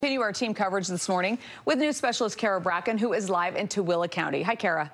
Continue our team coverage this morning with news specialist Kara Bracken, who is live in Tooele County. Hi, Kara.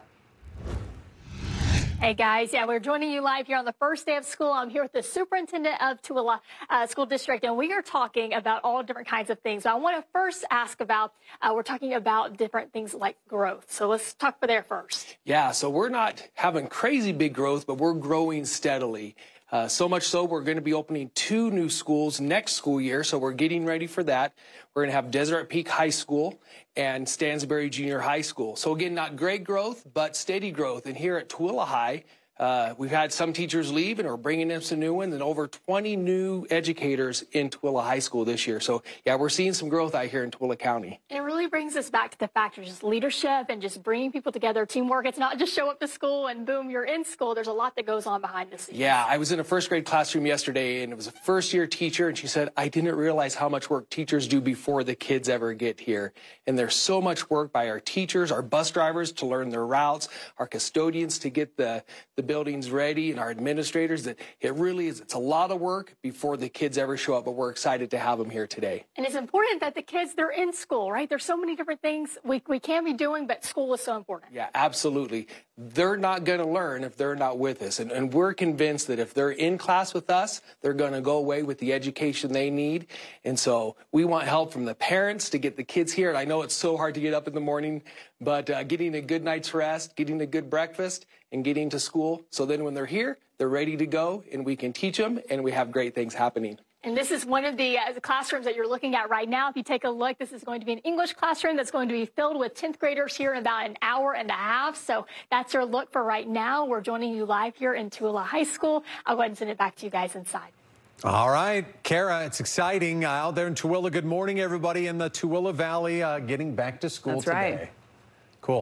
Hey guys, yeah, we're joining you live here on the first day of school. I'm here with the superintendent of Tooele uh, School District, and we are talking about all different kinds of things. I want to first ask about, uh, we're talking about different things like growth. So let's talk for there first. Yeah, so we're not having crazy big growth, but we're growing steadily. Uh, so much so, we're going to be opening two new schools next school year, so we're getting ready for that. We're going to have Desert Peak High School and Stansbury Junior High School. So again, not great growth, but steady growth. And here at Tooele High, uh, we've had some teachers leave and we're bringing in some new ones and over 20 new educators in Tooele High School this year. So yeah, we're seeing some growth out here in Tooele County. It really brings us back to the fact of just leadership and just bringing people together, teamwork. It's not just show up to school and boom, you're in school. There's a lot that goes on behind the scenes. Yeah, I was in a first grade classroom yesterday and it was a first year teacher and she said, I didn't realize how much work teachers do before the kids ever get here. And there's so much work by our teachers, our bus drivers to learn their routes, our custodians to get the, the buildings ready and our administrators that it really is, it's a lot of work before the kids ever show up, but we're excited to have them here today. And it's important that the kids, they're in school, right? There's so many different things we, we can be doing, but school is so important. Yeah, absolutely. They're not going to learn if they're not with us. And, and we're convinced that if they're in class with us, they're going to go away with the education they need. And so we want help from the parents to get the kids here. And I know it's so hard to get up in the morning, but uh, getting a good night's rest, getting a good breakfast, and getting to school. So then when they're here, they're ready to go and we can teach them and we have great things happening. And this is one of the, uh, the, classrooms that you're looking at right now. If you take a look, this is going to be an English classroom that's going to be filled with 10th graders here in about an hour and a half. So that's your look for right now. We're joining you live here in Tooele High School. I'll go ahead and send it back to you guys inside. All right, Kara, it's exciting uh, out there in Tooele. Good morning, everybody in the Tooele Valley uh, getting back to school That's today. Right.